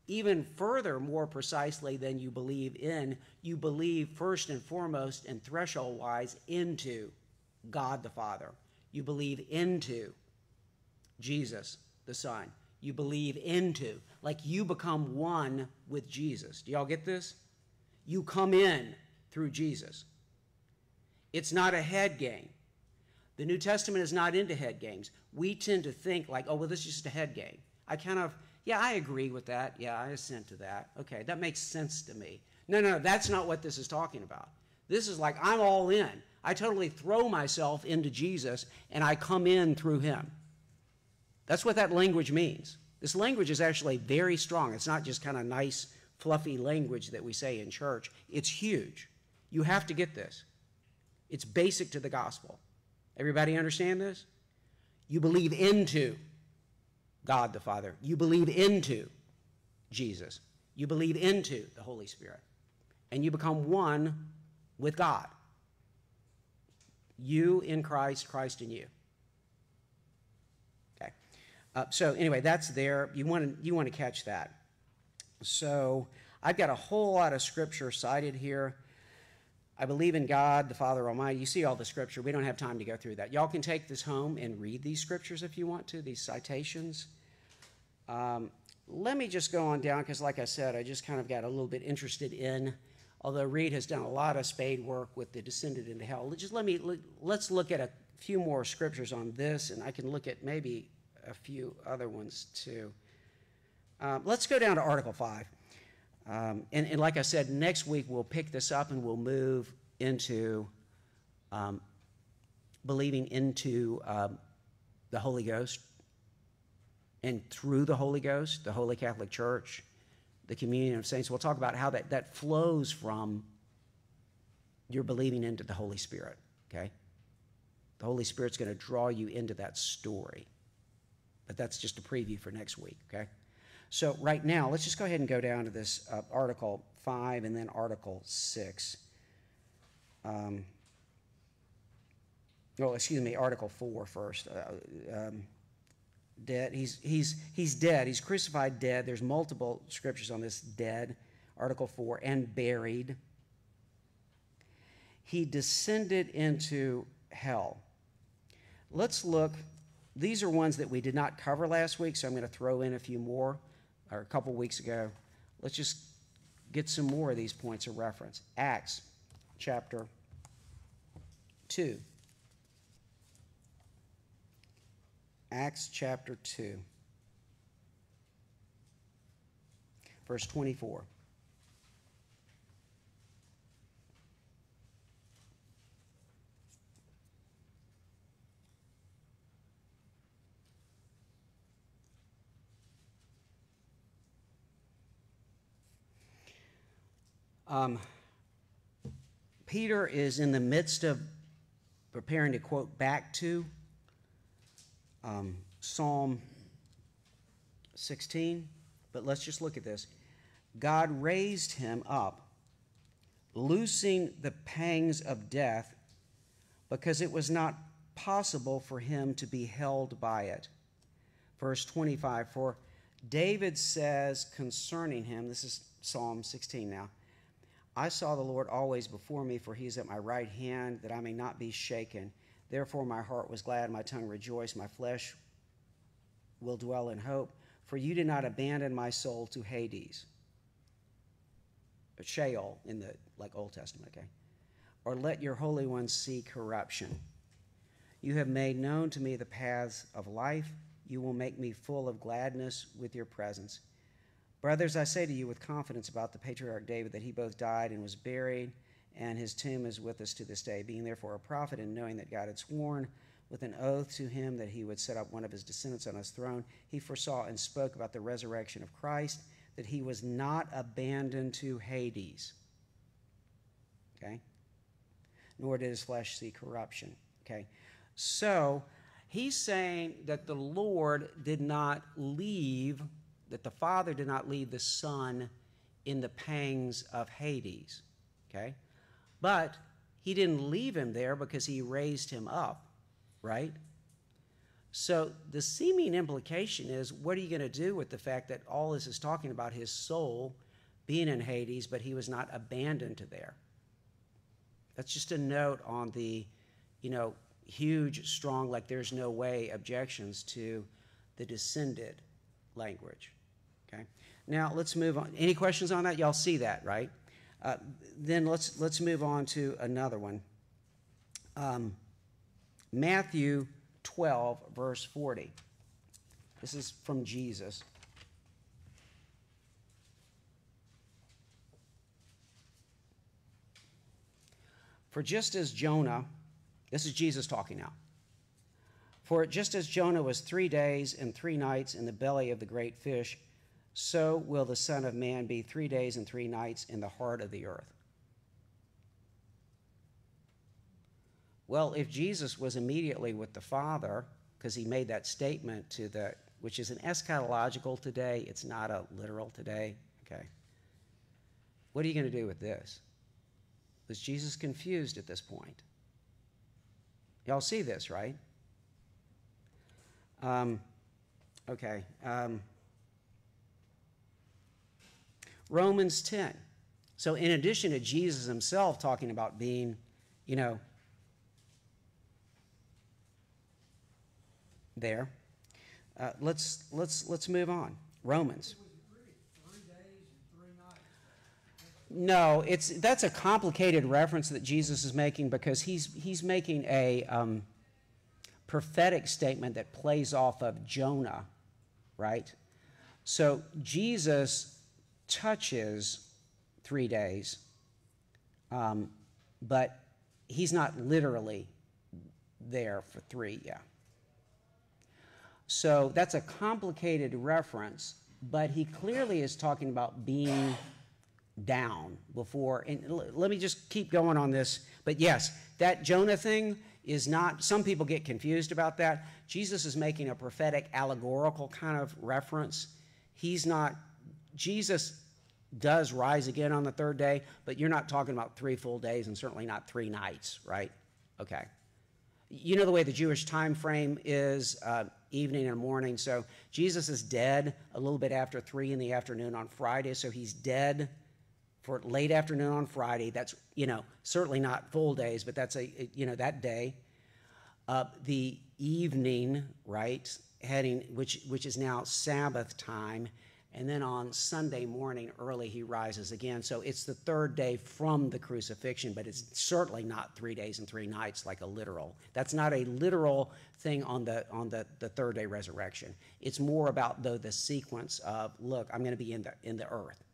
S1: even further, more precisely than you believe in, you believe first and foremost and threshold wise into God the Father. You believe into Jesus the Son. You believe into, like you become one with Jesus. Do y'all get this? You come in through Jesus. It's not a head game. The New Testament is not into head games. We tend to think like, oh, well, this is just a head game. I kind of, yeah, I agree with that. Yeah, I assent to that. Okay, that makes sense to me. No, no, that's not what this is talking about. This is like, I'm all in. I totally throw myself into Jesus and I come in through him. That's what that language means. This language is actually very strong. It's not just kind of nice, fluffy language that we say in church. It's huge. You have to get this. It's basic to the gospel. Everybody understand this? You believe into God the Father. You believe into Jesus. You believe into the Holy Spirit. And you become one with God. You in Christ, Christ in you. Uh, so anyway, that's there. You want to you want to catch that. So I've got a whole lot of scripture cited here. I believe in God, the Father Almighty. You see all the scripture. We don't have time to go through that. Y'all can take this home and read these scriptures if you want to, these citations. Um, let me just go on down because, like I said, I just kind of got a little bit interested in although Reed has done a lot of spade work with the descended into hell. Just let me let's look at a few more scriptures on this, and I can look at maybe a few other ones too. Um, let's go down to Article 5. Um, and, and like I said, next week we'll pick this up and we'll move into um, believing into um, the Holy Ghost and through the Holy Ghost, the Holy Catholic Church, the communion of saints. We'll talk about how that, that flows from your believing into the Holy Spirit, okay? The Holy Spirit's going to draw you into that story. But that's just a preview for next week, okay? So, right now, let's just go ahead and go down to this uh, Article 5 and then Article 6. Um, oh, excuse me, Article 4 first. Uh, um, dead. He's, he's, he's dead. He's crucified dead. There's multiple scriptures on this dead. Article 4 and buried. He descended into hell. Let's look. These are ones that we did not cover last week, so I'm going to throw in a few more, or a couple weeks ago. Let's just get some more of these points of reference. Acts chapter 2. Acts chapter 2, verse 24. Um, Peter is in the midst of preparing to quote back to um, Psalm 16, but let's just look at this. God raised him up, loosing the pangs of death, because it was not possible for him to be held by it. Verse 25 For David says concerning him, this is Psalm 16 now, I saw the Lord always before me, for he is at my right hand, that I may not be shaken. Therefore, my heart was glad, my tongue rejoiced, my flesh will dwell in hope. For you did not abandon my soul to Hades, Sheol in the like Old Testament, okay? Or let your Holy One see corruption. You have made known to me the paths of life. You will make me full of gladness with your presence. Brothers, I say to you with confidence about the patriarch David that he both died and was buried and his tomb is with us to this day. Being therefore a prophet, and knowing that God had sworn with an oath to him that he would set up one of his descendants on his throne, he foresaw and spoke about the resurrection of Christ, that he was not abandoned to Hades. Okay? Nor did his flesh see corruption. Okay? So, he's saying that the Lord did not leave, that the Father did not leave the Son in the pangs of Hades. Okay? But he didn't leave him there because he raised him up, right? So the seeming implication is what are you going to do with the fact that all this is talking about his soul being in Hades, but he was not abandoned to there? That's just a note on the, you know, huge, strong, like there's no way objections to the descended language. Okay? Now let's move on. Any questions on that? Y'all see that, right? Uh, then let's, let's move on to another one. Um, Matthew 12, verse 40. This is from Jesus. For just as Jonah, this is Jesus talking now. For just as Jonah was three days and three nights in the belly of the great fish, so will the Son of Man be three days and three nights in the heart of the earth. Well, if Jesus was immediately with the Father, because he made that statement to the, which is an eschatological today, it's not a literal today, okay? What are you going to do with this? Was Jesus confused at this point? Y'all see this, right? Um, okay. Um, Romans 10. So, in addition to Jesus himself talking about being, you know, there, uh, let's let's let's move on. Romans. No, it's that's a complicated reference that Jesus is making because he's he's making a um, prophetic statement that plays off of Jonah, right? So Jesus touches three days, um, but he's not literally there for three, yeah. So that's a complicated reference, but he clearly is talking about being down before. And let me just keep going on this. But yes, that Jonah thing is not, some people get confused about that. Jesus is making a prophetic, allegorical kind of reference. He's not, Jesus does rise again on the third day, but you're not talking about three full days and certainly not three nights, right? Okay. You know the way the Jewish time frame is uh, evening and morning. So Jesus is dead a little bit after three in the afternoon on Friday. So he's dead for late afternoon on Friday. That's you know certainly not full days, but that's a you know that day. Uh, the evening, right, heading which which is now Sabbath time, and then on Sunday morning early, he rises again. So it's the third day from the crucifixion, but it's certainly not three days and three nights like a literal. That's not a literal thing on the, on the, the third day resurrection. It's more about the, the sequence of, look, I'm going to be in the, in the earth.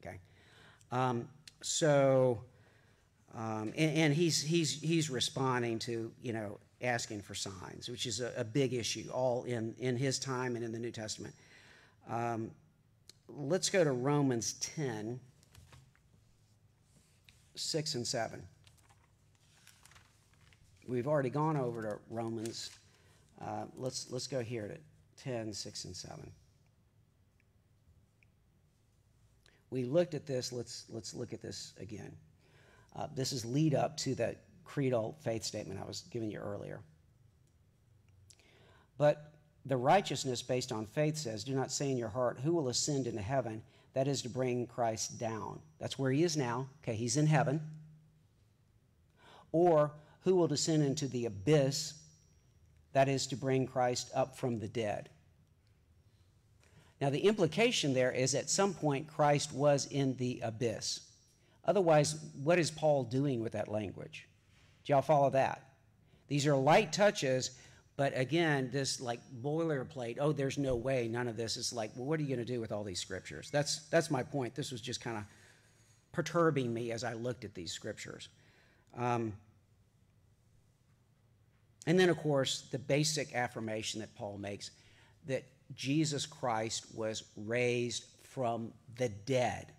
S1: Okay? Um, so, um, and, and, he's, he's, he's responding to, you know, asking for signs, which is a, a big issue all in, in his time and in the New Testament. Um, let's go to Romans 10, 6 and 7. We've already gone over to Romans. Uh, let's, let's go here to 10, 6, and 7. We looked at this. Let's, let's look at this again. Uh, this is lead up to the creedal faith statement I was giving you earlier. But the righteousness based on faith says, Do not say in your heart, Who will ascend into heaven? That is to bring Christ down. That's where he is now. Okay, he's in heaven. Or who will descend into the abyss? That is to bring Christ up from the dead. Now, the implication there is at some point Christ was in the abyss. Otherwise, what is Paul doing with that language? Do y'all follow that? These are light touches but again, this like boilerplate, oh, there's no way, none of this. is like, well, what are you going to do with all these scriptures? That's, that's my point. This was just kind of perturbing me as I looked at these scriptures. Um, and then, of course, the basic affirmation that Paul makes that Jesus Christ was raised from the dead.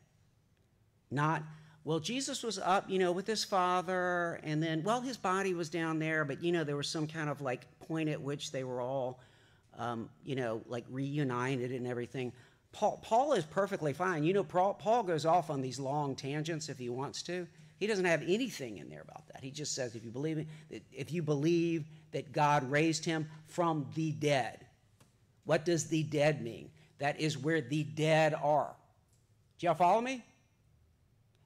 S1: Not, well, Jesus was up, you know, with his father, and then, well, his body was down there, but, you know, there was some kind of like point at which they were all, um, you know, like reunited and everything. Paul, Paul is perfectly fine. You know, Paul, Paul goes off on these long tangents if he wants to. He doesn't have anything in there about that. He just says, if you believe if you believe that God raised him from the dead, what does the dead mean? That is where the dead are. Do y'all follow me?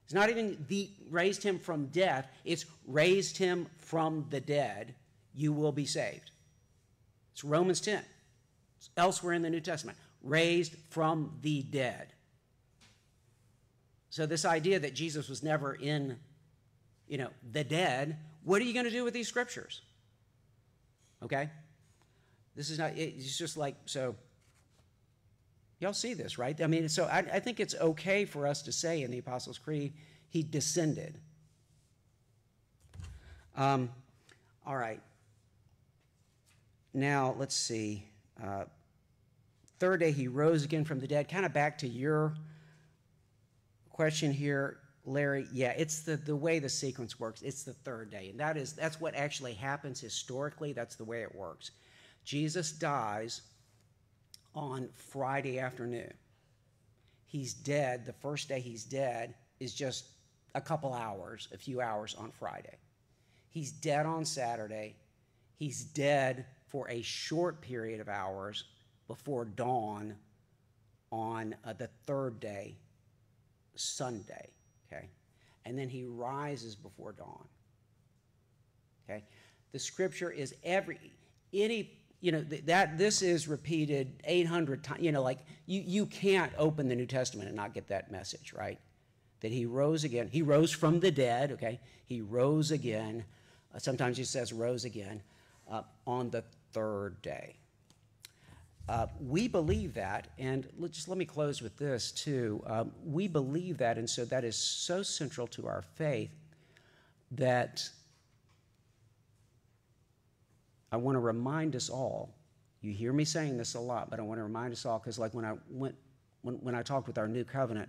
S1: It's not even the raised him from death, it's raised him from the dead. You will be saved. It's Romans 10. It's elsewhere in the New Testament. Raised from the dead. So this idea that Jesus was never in, you know, the dead, what are you going to do with these scriptures? Okay? This is not, it's just like, so Y'all see this, right? I mean, so I, I think it's okay for us to say in the Apostles' Creed, he descended. Um, all right. Now, let's see. Uh, third day, he rose again from the dead. Kind of back to your question here, Larry. Yeah, it's the, the way the sequence works. It's the third day. And that is, that's what actually happens historically. That's the way it works. Jesus dies on Friday afternoon. He's dead. The first day he's dead is just a couple hours, a few hours on Friday. He's dead on Saturday. He's dead for a short period of hours before dawn on uh, the third day, Sunday. Okay? And then he rises before dawn. Okay? The scripture is every, any you know that this is repeated 800 times you know like you, you can't open the new testament and not get that message right? That he rose again he rose from the dead okay? He rose again uh, sometimes he says rose again uh, on the third day. Uh, we believe that, and let- just let me close with this too. Um, we believe that, and so that is so central to our faith that I want to remind us all. You hear me saying this a lot, but I want to remind us all because, like when I went, when, when I talked with our new covenant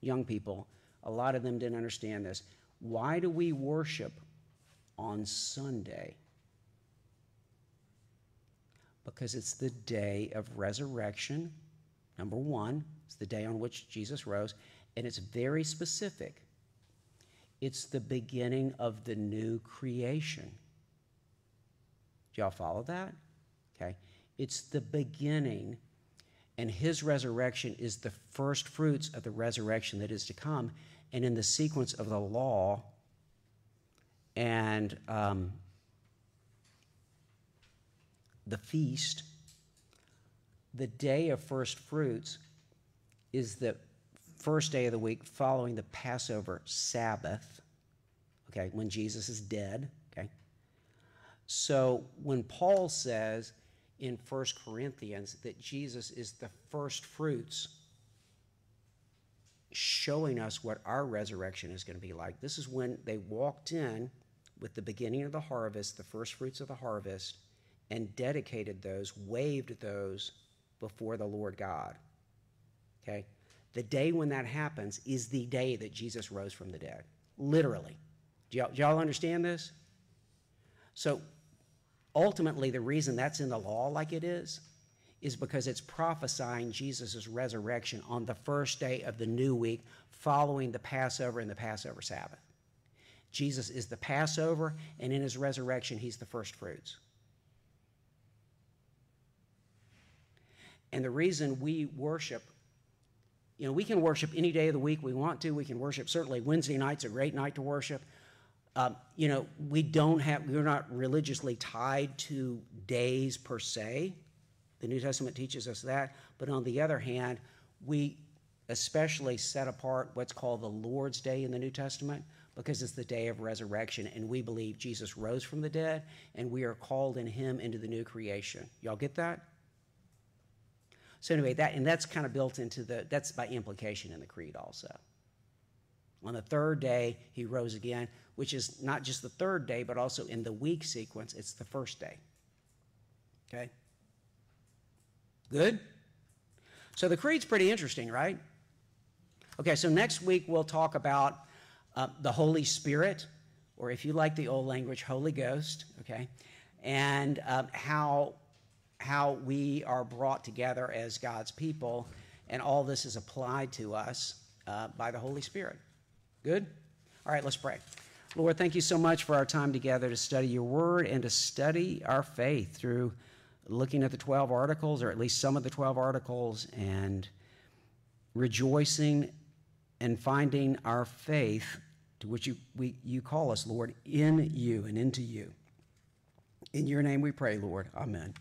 S1: young people, a lot of them didn't understand this. Why do we worship on Sunday? Because it's the day of resurrection, number one. It's the day on which Jesus rose, and it's very specific. It's the beginning of the new creation. Do y'all follow that? Okay. It's the beginning, and his resurrection is the first fruits of the resurrection that is to come. And in the sequence of the law and um, the feast, the day of first fruits is the first day of the week following the Passover Sabbath, okay, when Jesus is dead? So when Paul says in 1 Corinthians that Jesus is the first fruits, showing us what our resurrection is going to be like, this is when they walked in with the beginning of the harvest, the first fruits of the harvest, and dedicated those, waved those before the Lord God. Okay? The day when that happens is the day that Jesus rose from the dead. Literally. Do y'all, do y'all understand this? So ultimately, the reason that's in the law like it is, is because it's prophesying Jesus' resurrection on the first day of the new week following the Passover and the Passover Sabbath. Jesus is the Passover, and in his resurrection, he's the first fruits. And the reason we worship, you know, we can worship any day of the week we want to. We can worship, certainly Wednesday night's a great night to worship. Um, you know, we don't have, we're not religiously tied to days per se. The New Testament teaches us that. But on the other hand, we especially set apart what's called the Lord's Day in the New Testament because it's the day of resurrection and we believe Jesus rose from the dead and we are called in him into the new creation. Y'all get that? So anyway, that and that's kind of built into the that's by implication in the creed also. On the third day, he rose again, which is not just the third day, but also in the week sequence, it's the first day. Okay? Good? So the creed's pretty interesting, right? Okay, so next week we'll talk about uh, the Holy Spirit, or if you like the old language, Holy Ghost, okay? And um, how, how we are brought together as God's people, and all this is applied to us uh, by the Holy Spirit. Good? All right, let's pray. Lord, thank you so much for our time together to study your word and to study our faith through looking at the 12 articles, or at least some of the 12 articles, and rejoicing and finding our faith to which you, we, you call us, Lord, in you and into you. In your name we pray, Lord. Amen.